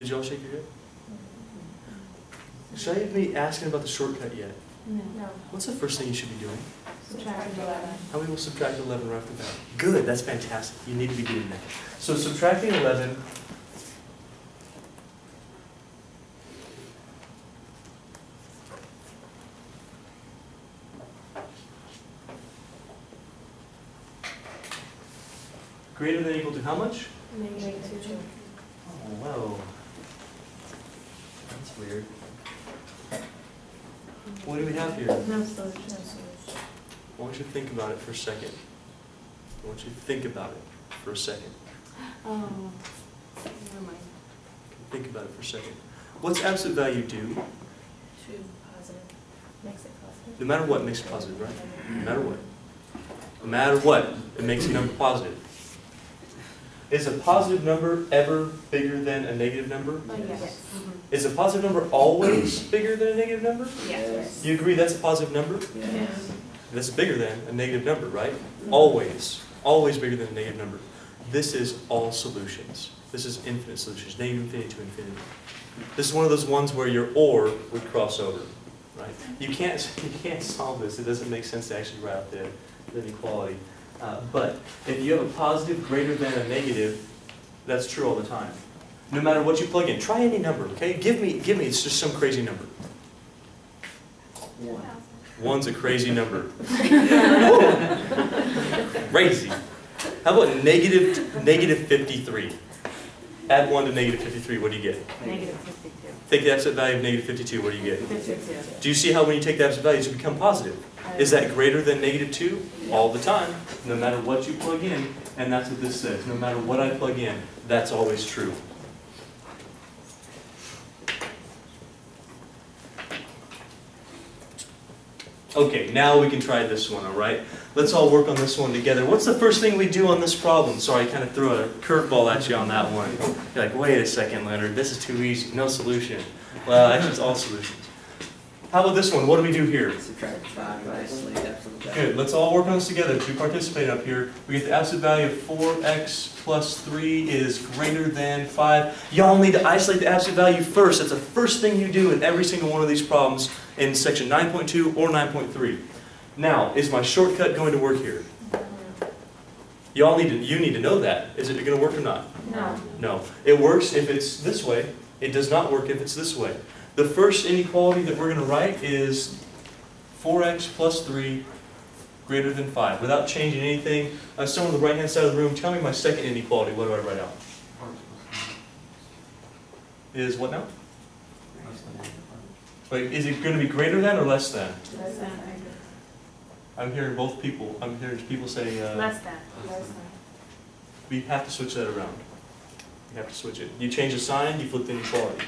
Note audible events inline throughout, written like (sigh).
Did y'all shake your head? Should I be asking about the shortcut yet? No. What's the first thing you should be doing? Subtract eleven. How many will subtract 11 right off the bat? Good, that's fantastic. You need to be doing that. So subtracting 11, greater than or equal to how much? Negative two. Oh, whoa. That's weird. What do we have here? No solution. I want you to think about it for a second. I want you to think about it for a second. Oh, never mind. Think about it for a second. What's absolute value do? Two positive. Makes it positive. No matter what, it makes it positive, right? No matter what. No matter what, it makes a number positive. Is a positive number ever bigger than a negative number? Oh, yes. Mm-hmm. Is a positive number always bigger than a negative number? Yes. You agree that's a positive number? Yes. That's bigger than a negative number, right? Always, always bigger than a negative number. This is all solutions. This is infinite solutions, negative infinity to infinity. This is one of those ones where your or would cross over, right? You can't, (laughs) you can't solve this. It doesn't make sense to actually write out the, the inequality. Uh, but if you have a positive greater than a negative, that's true all the time. No matter what you plug in, try any number, okay? Give me, give me, it's just some crazy number. One. One's a crazy number. (laughs) crazy. How about negative, negative 53? Add 1 to negative 53, what do you get? Negative fifty-two. Take the absolute value of negative 52, what do you get? Fifty-two. Do you see how when you take the absolute values, it become positive? Is that greater than negative 2? All the time, no matter what you plug in, and that's what this says. No matter what I plug in, that's always true. Okay, now we can try this one, all right? Let's all work on this one together. What's the first thing we do on this problem? Sorry, I kind of threw a curveball at you on that one. You're like, wait a second, Leonard, this is too easy, no solution. Well, actually, it's all solutions. How about this one? What do we do here? Subtract five, isolate absolute value. Good, let's all work on this together to participate up here. We get the absolute value of 4x plus 3 is greater than 5. Y'all need to isolate the absolute value first. That's the first thing you do in every single one of these problems in section 9.2 or 9.3. Now, is my shortcut going to work here? Y'all need to, you need to know that. Is it going to work or not? No. No. It works if it's this way. It does not work if it's this way. The first inequality that we're going to write is 4x plus 3 greater than 5. Without changing anything, uh, someone on the right-hand side of the room, tell me my second inequality. What do I write out? Is what now? Wait, is it going to be greater than or less than? Less than. I'm hearing both people. I'm hearing people say uh, Less than. we have to switch that around. You have to switch it. You change the sign, you flip the inequality.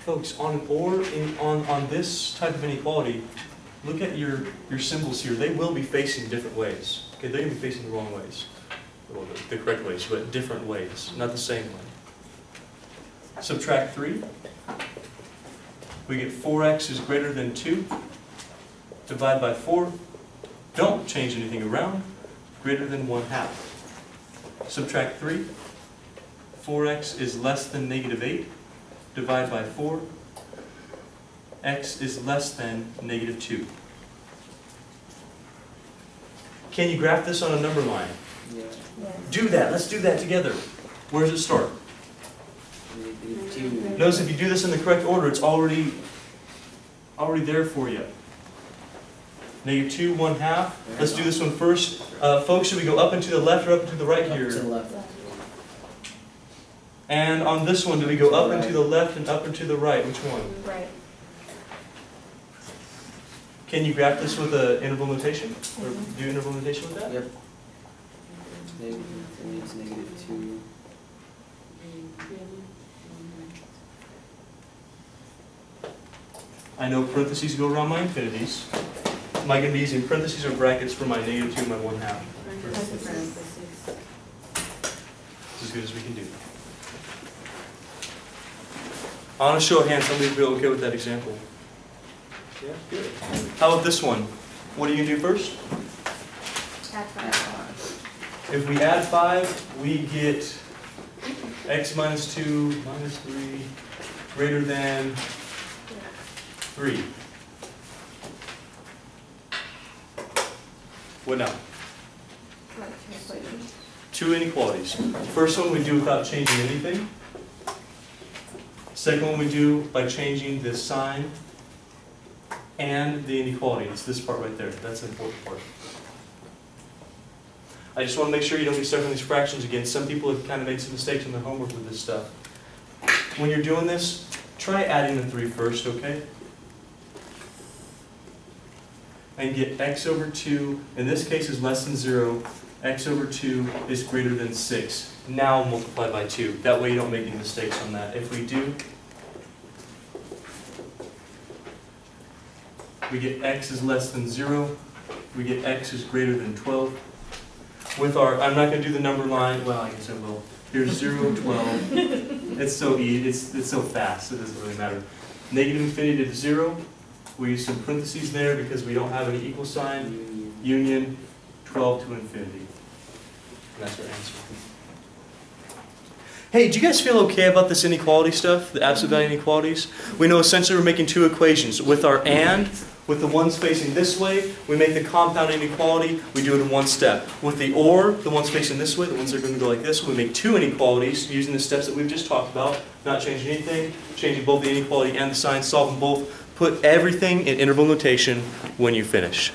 Folks, on or, in, on, on this type of inequality, look at your, your symbols here. They will be facing different ways. Okay, they're going to be facing the wrong ways. Well, the, the correct ways, but different ways, not the same way. Subtract 3. We get 4x is greater than 2. Divide by 4. Don't change anything around. Greater than 1 half. Subtract 3. 4x is less than negative 8. Divide by 4. x is less than negative 2. Can you graph this on a number line? Yeah. Do that. Let's do that together. Where does it start? Negative two. Notice if you do this in the correct order, it's already, already there for you. Negative 2, 1 half. Let's do this one first. Uh, folks, should we go up and to the left or up and to the right Up to the here? left. And on this one, do we go up and to the left and up and to the right? Which one? Right. Can you graph this with an interval notation? Or mm-hmm. do interval notation with that? Yep. Negative three, it's negative two. I know parentheses go around my infinities. Am I going to be using parentheses or brackets for my negative 2 and my 1 half? It's as good as we can do. On a show of hands, somebody will be okay with that example. Yeah, good. How about this one? What do you do first? Add Add five. five. If we add five, we get x minus two minus three greater than three. What now? Two inequalities. First one we do without changing anything. Second one we do by changing the sign and the inequality. It's this part right there. That's the important part. I just want to make sure you don't get stuck on these fractions again. Some people have kind of made some mistakes in their homework with this stuff. When you're doing this, try adding the three first, okay? And get x over 2, in this case is less than 0, x over 2 is greater than 6. Now multiply by 2. That way you don't make any mistakes on that. If we do, we get x is less than 0, we get x is greater than 12. With our, I'm not going to do the number line, well, I guess I will. Here's 0, 12. (laughs) It's so easy, it's, it's so fast, it doesn't really matter. Negative infinity to 0, we use some parentheses there because we don't have an equal sign. Union. Union, 12 to infinity. And that's our answer. Hey, do you guys feel okay about this inequality stuff, the absolute value inequalities? We know essentially we're making two equations. With our and, with the ones facing this way, we make the compound inequality, we do it in one step. With the or, the ones facing this way, the ones that are going to go like this, we make two inequalities using the steps that we've just talked about, not changing anything, changing both the inequality and the sign, them both. Put everything in interval notation when you finish.